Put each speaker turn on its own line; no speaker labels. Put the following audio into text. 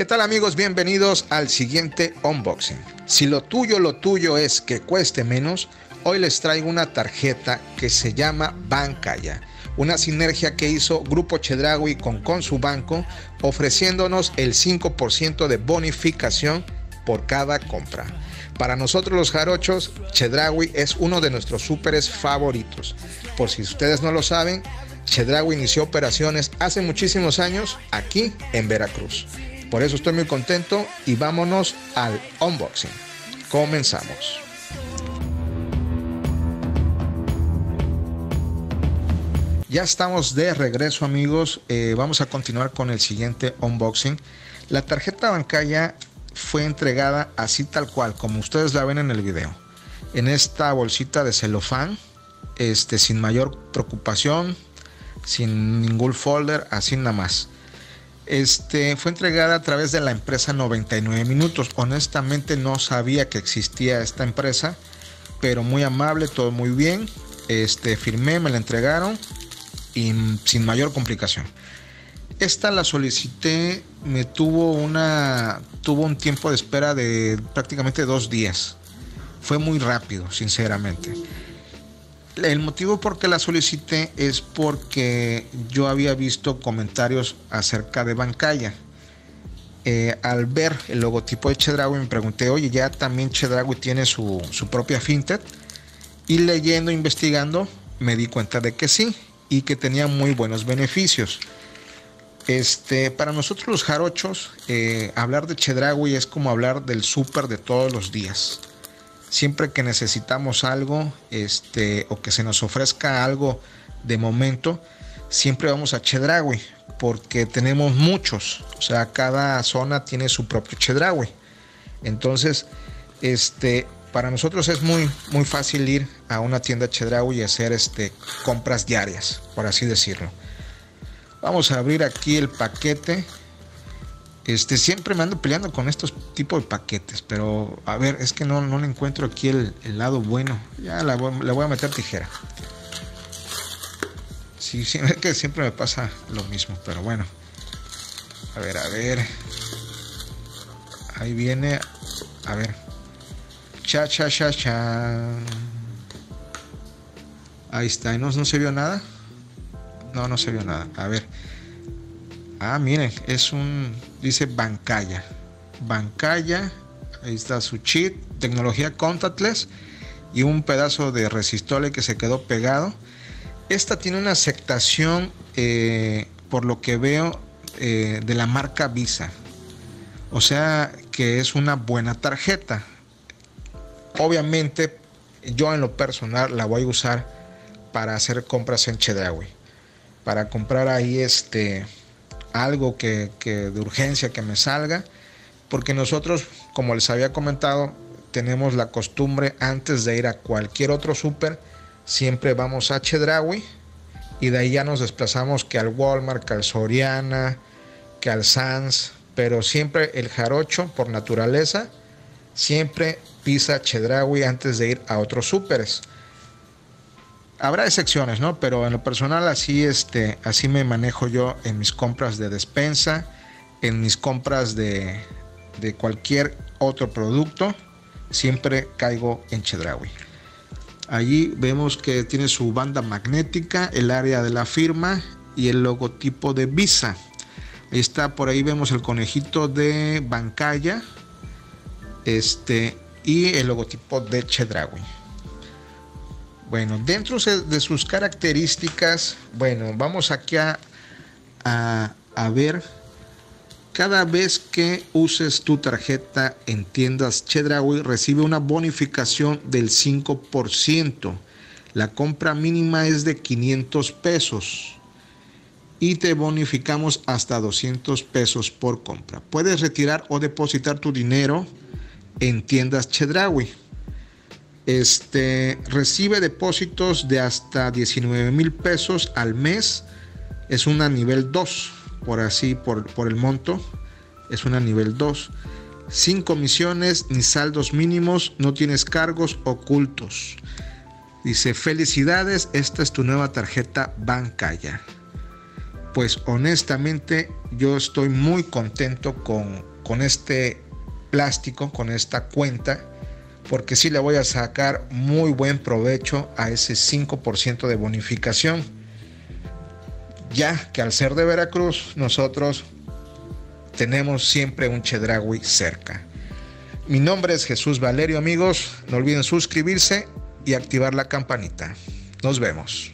¿Qué tal amigos? Bienvenidos al siguiente unboxing. Si lo tuyo, lo tuyo es que cueste menos, hoy les traigo una tarjeta que se llama Bancaya. Una sinergia que hizo Grupo Chedraui con, con su banco, ofreciéndonos el 5% de bonificación por cada compra. Para nosotros los jarochos, Chedraui es uno de nuestros súperes favoritos. Por si ustedes no lo saben, Chedraui inició operaciones hace muchísimos años aquí en Veracruz. Por eso estoy muy contento y vámonos al unboxing. Comenzamos. Ya estamos de regreso amigos. Eh, vamos a continuar con el siguiente unboxing. La tarjeta bancaria fue entregada así tal cual como ustedes la ven en el video. En esta bolsita de celofán. Este, sin mayor preocupación. Sin ningún folder. Así nada más. Este, fue entregada a través de la empresa 99 Minutos. Honestamente no sabía que existía esta empresa, pero muy amable, todo muy bien. Este, firmé, me la entregaron y sin mayor complicación. Esta la solicité, me tuvo una, tuvo un tiempo de espera de prácticamente dos días. Fue muy rápido, sinceramente. El motivo por que la solicité es porque yo había visto comentarios acerca de Bancaya. Eh, al ver el logotipo de Chedraui me pregunté, oye, ya también Chedraui tiene su, su propia fintech. Y leyendo, investigando, me di cuenta de que sí y que tenía muy buenos beneficios. Este, para nosotros los jarochos, eh, hablar de Chedraui es como hablar del súper de todos los días siempre que necesitamos algo este, o que se nos ofrezca algo de momento, siempre vamos a Chedraui porque tenemos muchos, o sea, cada zona tiene su propio Chedraui. Entonces, este, para nosotros es muy, muy fácil ir a una tienda Chedraui y hacer este, compras diarias, por así decirlo. Vamos a abrir aquí el paquete este, siempre me ando peleando con estos tipos de paquetes, pero a ver, es que no, no le encuentro aquí el, lado bueno. Ya le voy a meter tijera. Sí, sí, es que siempre me pasa lo mismo, pero bueno. A ver, a ver. Ahí viene. A ver. Cha, cha, cha, cha. Ahí está. ¿No, no se vio nada? No, no se vio nada. A ver. Ah, miren, es un, dice Bancaya. Bancaya, ahí está su chip, tecnología contactless y un pedazo de resistole que se quedó pegado. Esta tiene una aceptación, eh, por lo que veo, eh, de la marca Visa. O sea que es una buena tarjeta. Obviamente, yo en lo personal la voy a usar para hacer compras en Chedraui. Para comprar ahí este algo que, de urgencia que me salga, porque nosotros, como les había comentado, tenemos la costumbre antes de ir a cualquier otro súper, siempre vamos a Chedraui y de ahí ya nos desplazamos que al Walmart, que al Soriana, que al Sans, pero siempre el jarocho por naturaleza siempre pisa Chedraui antes de ir a otros súperes. Habrá excepciones, ¿no? Pero en lo personal así, este, así me manejo yo en mis compras de despensa, en mis compras de, de cualquier otro producto, siempre caigo en Chedraui. Allí vemos que tiene su banda magnética, el área de la firma y el logotipo de Visa. Ahí está, por ahí vemos el conejito de Bancaya este, y el logotipo de Chedraui. Bueno, dentro de sus características, bueno, vamos aquí a, a, ver, cada vez que uses tu tarjeta en tiendas Chedraui, recibe una bonificación del 5%. La compra mínima es de 500 pesos y te bonificamos hasta 200 pesos por compra. Puedes retirar o depositar tu dinero en tiendas Chedraui. Este recibe depósitos de hasta 19 mil pesos al mes. Es una nivel 2, por así, por, el monto. Es una nivel 2. Sin comisiones ni saldos mínimos, no tienes cargos ocultos. Dice, felicidades, esta es tu nueva tarjeta Bancaya. pues honestamente yo estoy muy contento con, con este plástico, con esta cuenta, porque sí le voy a sacar muy buen provecho a ese 5% de bonificación. Ya que al ser de Veracruz, nosotros tenemos siempre un Chedraui cerca. Mi nombre es Jesús Valerio, amigos. No olviden suscribirse y activar la campanita. Nos vemos.